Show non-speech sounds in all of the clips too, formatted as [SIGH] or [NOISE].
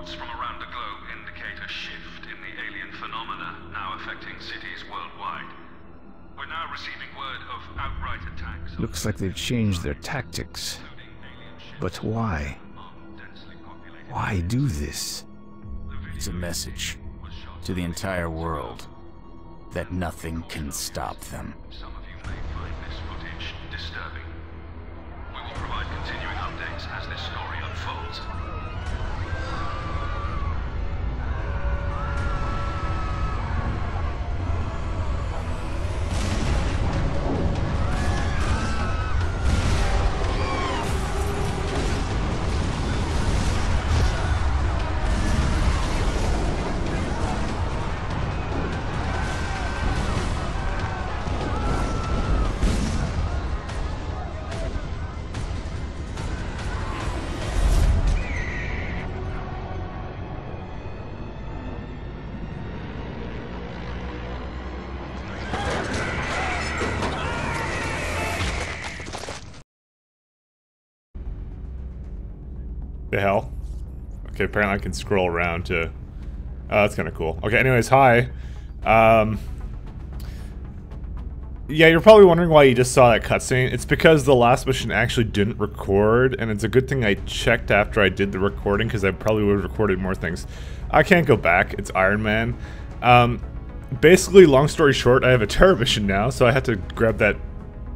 Reports from around the globe indicate a shift in the alien phenomena now affecting cities worldwide. We're now receiving word of outright attacks. Looks like they've changed their tactics. including alien ships But why? on densely populated Why do this? It's a message to the entire world that nothing can stop them. The hell? Okay, apparently I can scroll around to... Oh, that's kind of cool. Okay, anyways, hi. Um... Yeah, you're probably wondering why you just saw that cutscene. It's because the last mission actually didn't record, and it's a good thing I checked after I did the recording, because I probably would have recorded more things. I can't go back. It's Ironman. Um, basically, long story short, I have a terror mission now, so I had to grab that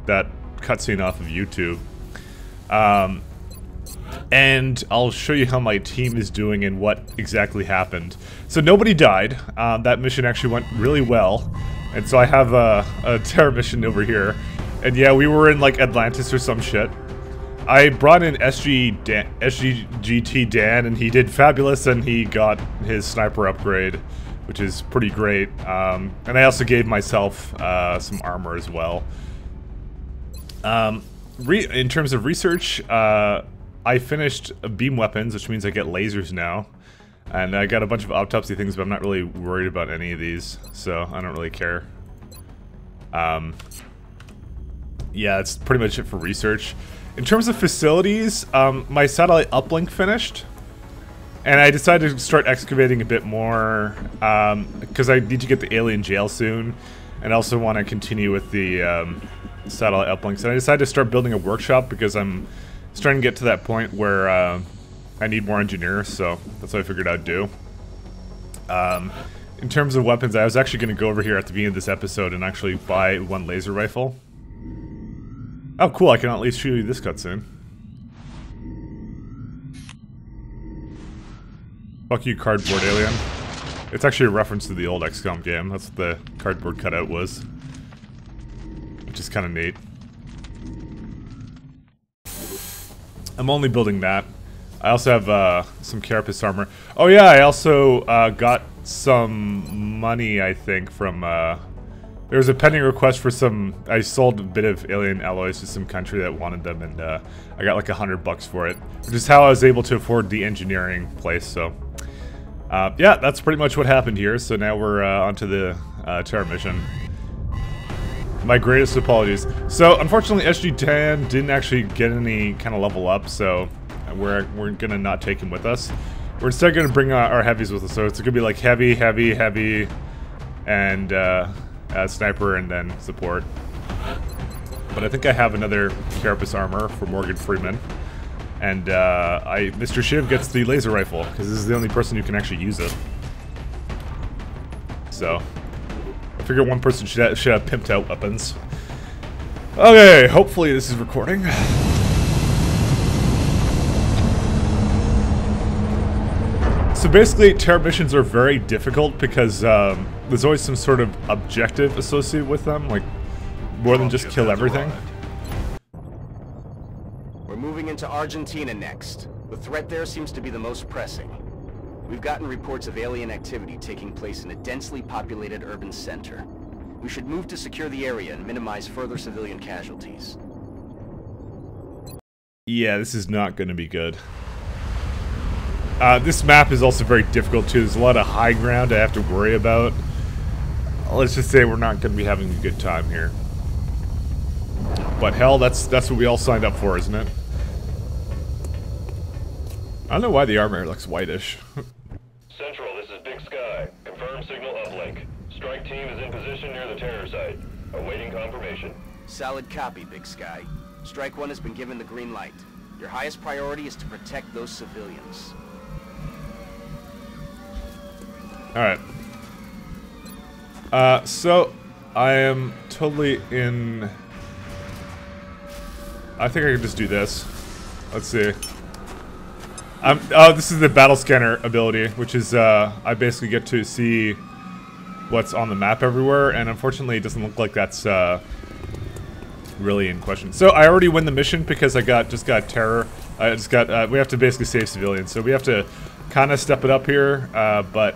that cutscene off of YouTube. Um, and I'll show you how my team is doing and what exactly happened. So nobody died. Um, that mission actually went really well, and so I have a, a terror mission over here. And yeah, we were in like Atlantis or some shit. I brought in SG Dan, SGGT Dan, and he did fabulous, and he got his sniper upgrade, which is pretty great. Um, and I also gave myself uh, some armor as well. Um, in terms of research, uh, I finished beam weapons, which means I get lasers now. And I got a bunch of autopsy things, but I'm not really worried about any of these, so I don't really care. Um, yeah, that's pretty much it for research. In terms of facilities, um, my satellite uplink finished. And I decided to start excavating a bit more, because I need to get the alien jail soon. And I also want to continue with the um, satellite uplinks. And I decided to start building a workshop because I'm starting to get to that point where uh, I need more engineers, so that's what I figured I'd do. Um, in terms of weapons, I was actually going to go over here at the beginning of this episode and actually buy one laser rifle. Oh, cool, I can at least show you this cutscene. Fuck you, cardboard alien. It's actually a reference to the old XCOM game. That's what the cardboard cutout was. Which is kind of neat. I'm only building that. I also have uh, some carapace armor. Oh yeah, I also uh, got some money, I think, from... Uh, there was a pending request for some... I sold a bit of alien alloys to some country that wanted them, and uh, I got like a hundred bucks for it. Which is how I was able to afford the engineering place, so... Uh, yeah, that's pretty much what happened here, so now we're uh, onto the uh, mission. My greatest apologies. So, unfortunately, SG-10 didn't actually get any kind of level up, so we're, we're gonna not take him with us. We're instead gonna bring uh, our heavies with us, so it's gonna be like heavy, heavy, heavy, and uh, uh, sniper, and then support. But I think I have another Carapace armor for Morgan Freeman. And uh, I, Mr. Shiv gets the laser rifle, because this is the only person who can actually use it. So, figure one person should have, should have pimped out weapons. Okay, hopefully this is recording. So basically, terror missions are very difficult because um, there's always some sort of objective associated with them, like more than just kill everything. We're moving into Argentina next. The threat there seems to be the most pressing. We've gotten reports of alien activity taking place in a densely populated urban center. We should move to secure the area and minimize further civilian casualties. Yeah, this is not going to be good. Uh, this map is also very difficult too. There's a lot of high ground I have to worry about. Let's just say we're not going to be having a good time here. But hell, that's that's what we all signed up for, isn't it? I don't know why the armor looks whitish. [LAUGHS] Central, this is Big Sky. Confirm signal uplink. Strike team is in position near the terror site. Awaiting confirmation. Solid copy, Big Sky. Strike One has been given the green light. Your highest priority is to protect those civilians. Alright. Uh, so, I am totally in... I think I can just do this. Let's see. I'm, oh, this is the battle scanner ability, which is, uh, I basically get to see what's on the map everywhere, and unfortunately it doesn't look like that's, uh, really in question. So I already win the mission because I got, just got terror. I just got, uh, we have to basically save civilians, so we have to kind of step it up here, uh, but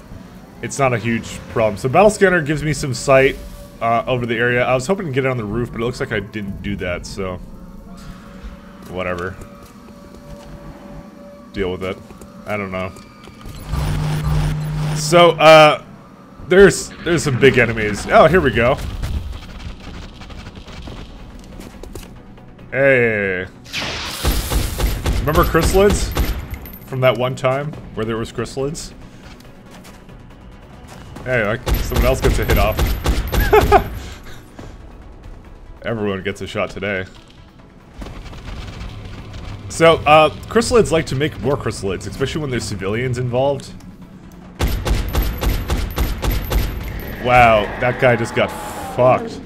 it's not a huge problem. So battle scanner gives me some sight, uh, over the area. I was hoping to get it on the roof, but it looks like I didn't do that, so whatever deal with it. I don't know. So, uh, there's there's some big enemies. Oh, here we go. Hey. Remember chrysalids? From that one time where there was chrysalids? Hey, like, someone else gets a hit off. [LAUGHS] Everyone gets a shot today. So, uh, chrysalids like to make more chrysalids, especially when there's civilians involved. Wow, that guy just got fucked.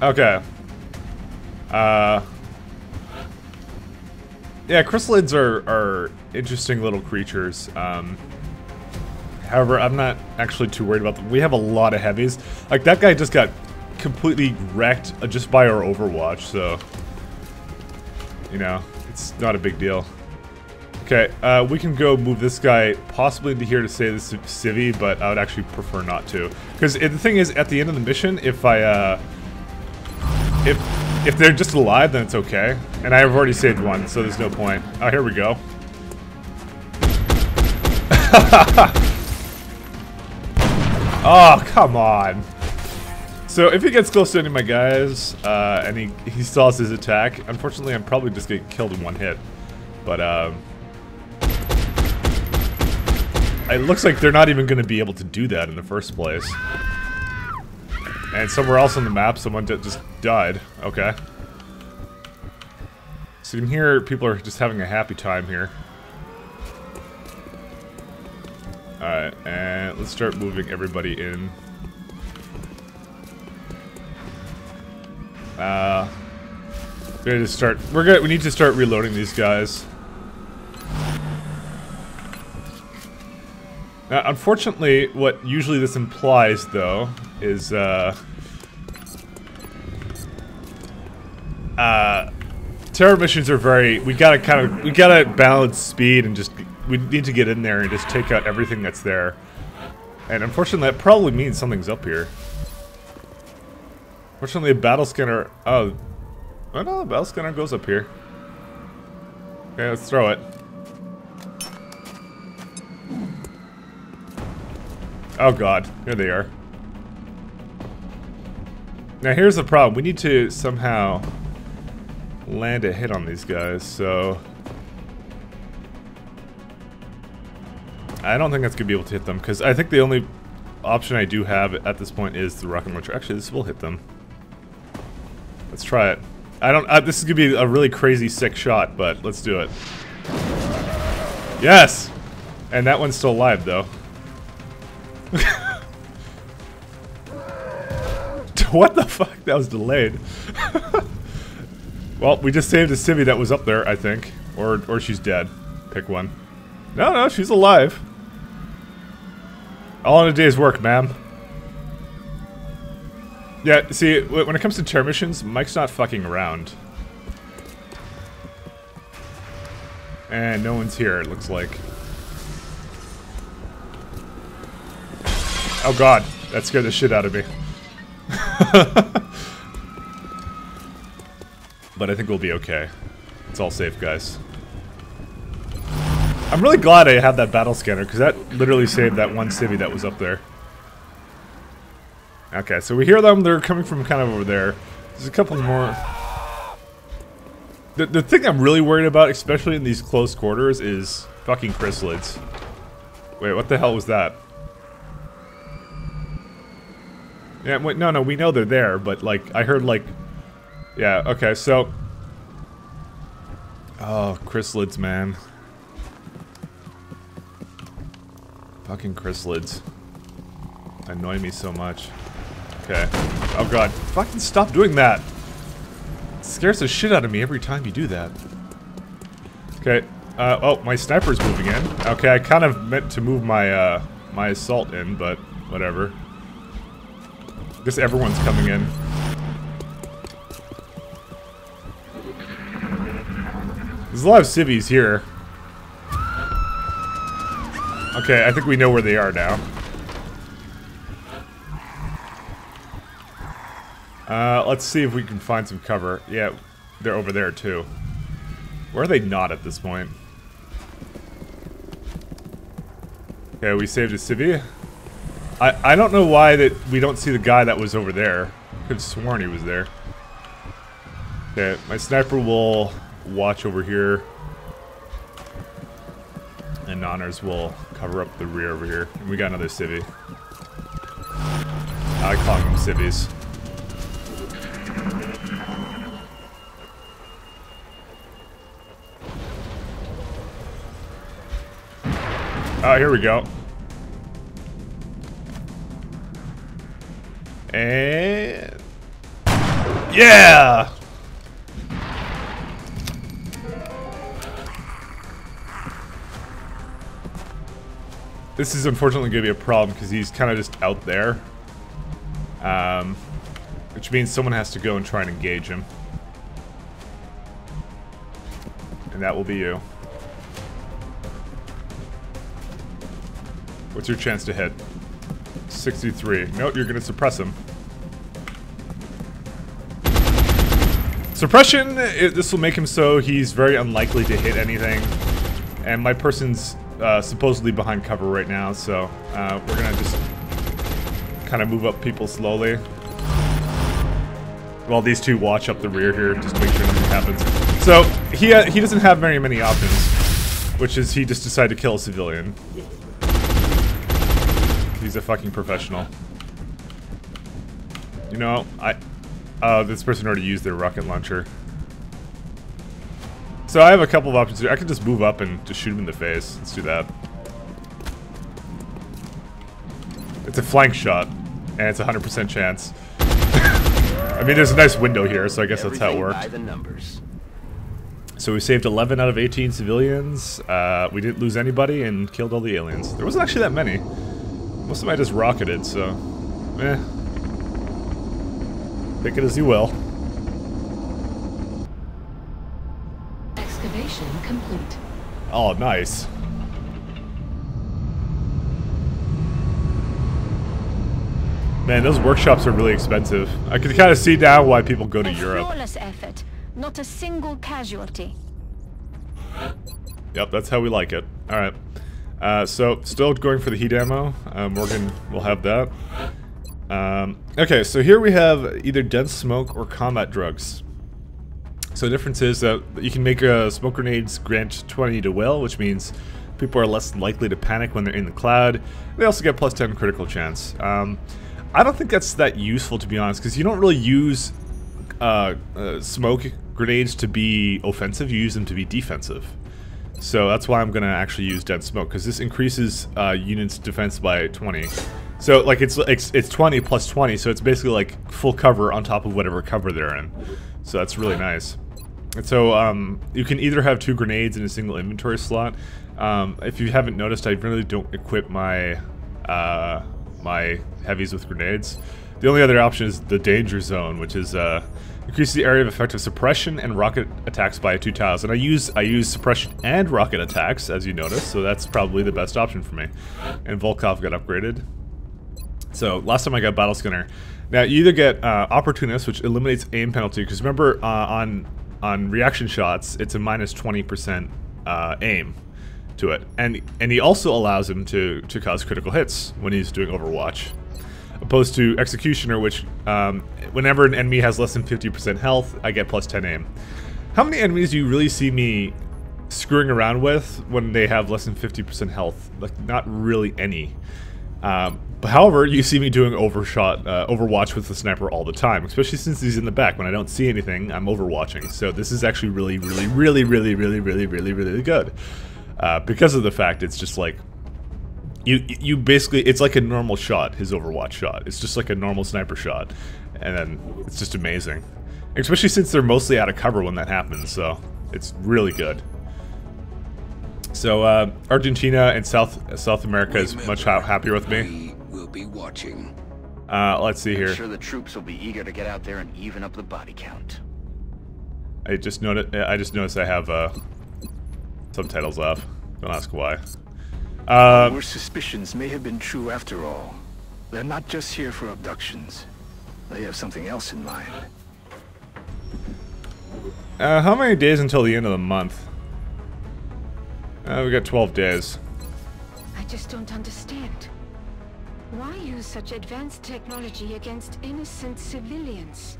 Okay. Uh... Yeah, chrysalids are, are interesting little creatures. Um, however, I'm not actually too worried about them. We have a lot of heavies. Like, that guy just got completely wrecked uh, just by our Overwatch, so... You know, it's not a big deal. Okay, uh, we can go move this guy possibly into here to save this civvy, but I would actually prefer not to. Because the thing is, at the end of the mission, if I, uh... If, if they're just alive, then it's okay. And I've already saved one, so there's no point. Oh, here we go. oh, [LAUGHS] come on. So if he gets close to any of my guys, uh, and he, he stalls his attack, unfortunately I'm probably just getting killed in one hit. But, um... It looks like they're not even going to be able to do that in the first place. And somewhere else on the map, someone just died. Okay. So you can hear people are just having a happy time here. Alright, and let's start moving everybody in. Uh, we're gonna start. We're. We need to start reloading these guys. Now, unfortunately, what usually this implies, though, is uh, uh, terror missions are very. We gotta kind of. We gotta balance speed and just. We need to get in there and just take out everything that's there. And unfortunately, that probably means something's up here. Fortunately, a battle scanner... Oh. Oh the battle scanner goes up here. Okay, let's throw it. Oh god, here they are. Now here's the problem. We need to somehow land a hit on these guys, so... I don't think that's going to be able to hit them, because I think the only option I do have at this point is the rocket launcher. Actually, this will hit them. Let's try it. I don't. Uh, this is gonna be a really crazy sick shot, but let's do it. Yes, and that one's still alive though. [LAUGHS] what the fuck? That was delayed. [LAUGHS] well, we just saved a civvy that was up there, I think, or or she's dead. Pick one. No, no, she's alive. All in a day's work, ma'am. Yeah, see, when it comes to terror missions, Mike's not fucking around. And no one's here, it looks like. Oh god, that scared the shit out of me. [LAUGHS] but I think we'll be okay. It's all safe, guys. I'm really glad I had that battle scanner, because that literally saved that one civvy that was up there. Okay, so we hear them. They're coming from kind of over there. There's a couple more. The, the thing I'm really worried about, especially in these close quarters, is fucking chrysalids. Wait, what the hell was that? Yeah, wait, no, no, we know they're there, but, like, I heard, like... Yeah, okay, so... Oh, chrysalids, man. Fucking chrysalids. Annoy me so much. Okay. Oh god. Fucking stop doing that! It scares the shit out of me every time you do that. Okay. Uh, oh, my sniper's moving in. Okay, I kind of meant to move my, uh, my assault in, but whatever. I Guess everyone's coming in. There's a lot of civvies here. Okay, I think we know where they are now. Uh, let's see if we can find some cover. Yeah, they're over there too. Where are they not at this point? Okay, we saved a civvy. I, I don't know why that we don't see the guy that was over there. Could have sworn he was there. Okay, my sniper will watch over here. And Nonners will cover up the rear over here. And we got another civvy. I call them civvies. Oh, here we go. And... Yeah! This is unfortunately going to be a problem because he's kind of just out there. Um, which means someone has to go and try and engage him. And that will be you. What's your chance to hit? 63. Nope, you're to suppress him. Suppression, it, this will make him so he's very unlikely to hit anything. And my person's uh, supposedly behind cover right now, so uh, we're to just kind of move up people slowly. While these two watch up the rear here, just to make sure nothing happens. So, he, uh, he doesn't have very many options, which is he just decided to kill a civilian. He's a fucking professional. You know, I... Oh, this person already used their rocket launcher. So I have a couple of options here. I can just move up and just shoot him in the face. Let's do that. It's a flank shot, and it's a 100% chance. [LAUGHS] I mean, there's a nice window here, so I guess that's how it worked. So we saved 11 out of 18 civilians. Uh, we didn't lose anybody and killed all the aliens. There wasn't actually that many. Most of them I just rocketed, so... Eh. Take it as you will. Excavation complete. Oh, nice. Man, those workshops are really expensive. I can kind of see now why people go to a Europe. flawless effort. Not a single casualty. Yep, that's how we like it. Alright. Uh, so, still going for the heat ammo. Uh, Morgan will have that. Um, okay, so here we have either dense smoke or combat drugs. So the difference is that you can make uh, smoke grenades grant 20 to will, which means people are less likely to panic when they're in the cloud. They also get plus 10 critical chance. Um, I don't think that's that useful, to be honest, because you don't really use uh, uh, smoke grenades to be offensive, you use them to be defensive. So that's why I'm going to actually use Dense smoke, because this increases uh, units' defense by 20. So, like, it's, it's it's 20 plus 20, so it's basically like full cover on top of whatever cover they're in. So that's really nice. And so, um, you can either have two grenades in a single inventory slot. Um, if you haven't noticed, I really don't equip my, uh, my heavies with grenades. The only other option is the danger zone, which is, uh, increase the area of effective suppression and rocket attacks by two tiles. And I use I use suppression and rocket attacks, as you notice, so that's probably the best option for me. And Volkov got upgraded. So last time I got Battle Scanner. Now you either get uh, Opportunist, which eliminates aim penalty, because remember uh, on on reaction shots, it's a minus 20% uh, aim to it, and and he also allows him to to cause critical hits when he's doing Overwatch, opposed to Executioner, which um, whenever an enemy has less than 50% health, I get plus 10 aim. How many enemies do you really see me screwing around with when they have less than 50% health? Like, not really any. Um, but however, you see me doing overshot, uh, Overwatch with the sniper all the time, especially since he's in the back. When I don't see anything, I'm overwatching. So this is actually really, really, really, really, really, really, really, really good. Uh, because of the fact it's just like you you basically it's like a normal shot his overwatch shot. It's just like a normal sniper shot. And then it's just amazing. Especially since they're mostly out of cover when that happens so it's really good. So uh, argentina and south south america is much ha happier with me. We'll be watching. uh, let's see I'm here. sure the troops will be eager to get out there and even up the body count. i just noticed i just noticed i have uh, subtitles off. Don't ask why uh, Our suspicions may have been true after all. They're not just here for abductions. They have something else in mind. uh, how many days until the end of the month uh, we got 12 days I just don't understand. Why use such advanced technology against innocent civilians?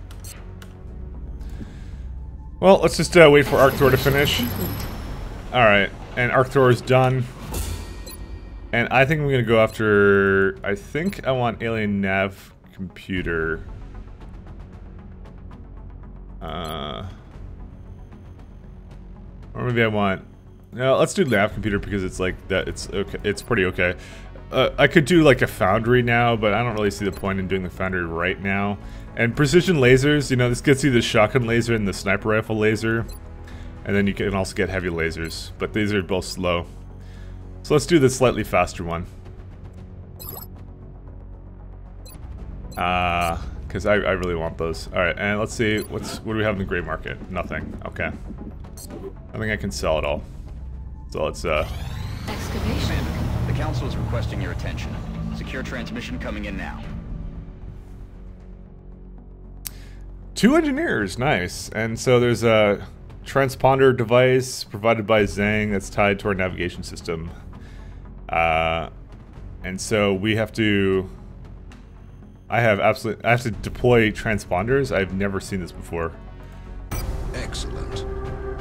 Well, let's just uh, wait for Arc Thrower to finish. Alright, and Arc Thrower is done. And I think I'm gonna go after... I think I want Alien Nav Computer. Uh... Or maybe I want... No, let's do Nav Computer because it's like that. It's okay. It's pretty okay. Uh, I could do like a Foundry now, but I don't really see the point in doing the Foundry right now. And precision lasers, you know, this gets you the shotgun laser and the sniper rifle laser. And then you can also get heavy lasers, but these are both slow. So let's do the slightly faster one. Uh, because I, I really want those. Alright, and let's see, what's what do we have in the gray market? Nothing. Okay. I think I can sell it all. So let's, uh, Excavation. Commander, the Council is requesting your attention. Secure transmission coming in now. Two engineers, nice. And so there's a transponder device provided by Zhang that's tied to our navigation system. Uh, and so we have to. I have absolutely. I have to deploy transponders. I've never seen this before. Excellent.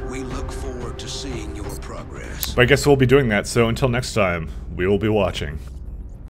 We look forward to seeing your progress. But I guess we'll be doing that. So until next time, we will be watching.